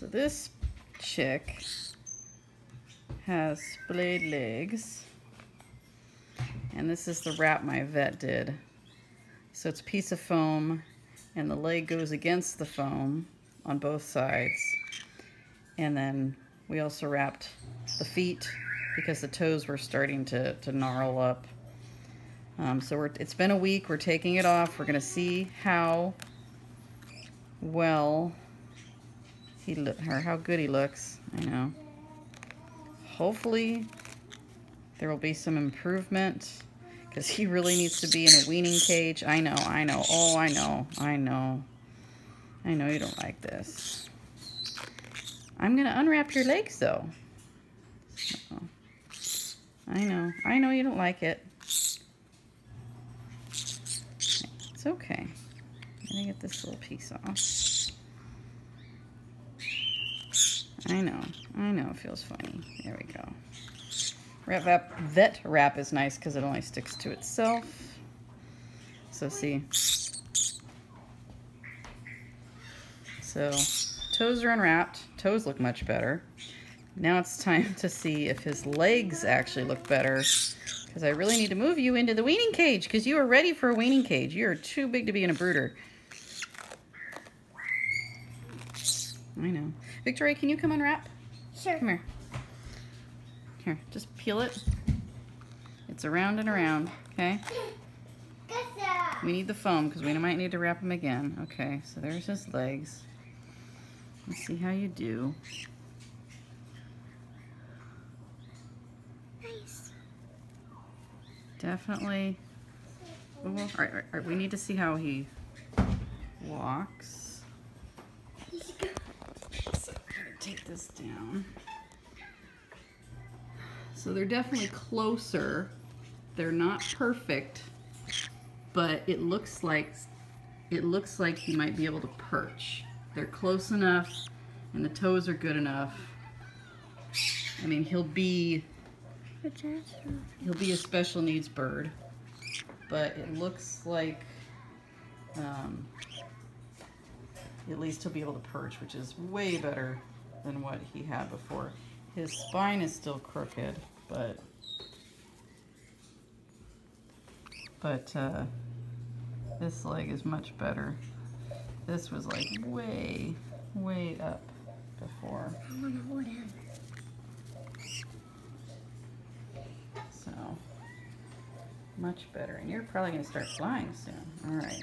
So this chick has splayed legs. And this is the wrap my vet did. So it's a piece of foam and the leg goes against the foam on both sides. And then we also wrapped the feet because the toes were starting to, to gnarl up. Um, so we're, it's been a week. We're taking it off. We're going to see how well he look, or how good he looks. I know. Hopefully there will be some improvement because he really needs to be in a weaning cage. I know, I know. Oh, I know, I know. I know you don't like this. I'm going to unwrap your legs, though. I know. I know you don't like it. It's okay. Let me get this little piece off. I know. I know it feels funny. There we go. Vet wrap, vet wrap is nice because it only sticks to itself. So see. So toes are unwrapped. Toes look much better. Now it's time to see if his legs actually look better because I really need to move you into the weaning cage because you are ready for a weaning cage. You are too big to be in a brooder. I know. Victoria, can you come unwrap? Sure. Come here. Here, just peel it. It's around and around, okay? We need the foam because we might need to wrap him again. Okay, so there's his legs. Let's see how you do. Nice. Definitely. All right, all right, all right, we need to see how he walks. So I'm gonna take this down. So they're definitely closer. They're not perfect, but it looks like it looks like he might be able to perch. They're close enough and the toes are good enough. I mean, he'll be he'll be a special needs bird, but it looks like um, at least he'll be able to perch, which is way better than what he had before. His spine is still crooked, but but uh, this leg is much better. This was like way, way up before. To. So much better. And you're probably gonna start flying soon. All right.